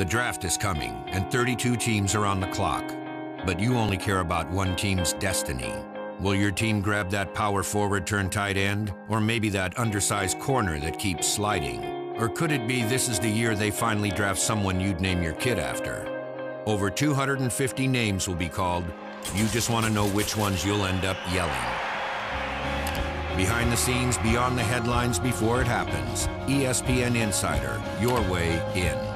The draft is coming, and 32 teams are on the clock. But you only care about one team's destiny. Will your team grab that power forward turn tight end? Or maybe that undersized corner that keeps sliding? Or could it be this is the year they finally draft someone you'd name your kid after? Over 250 names will be called. You just want to know which ones you'll end up yelling. Behind the scenes, beyond the headlines, before it happens. ESPN Insider, your way in.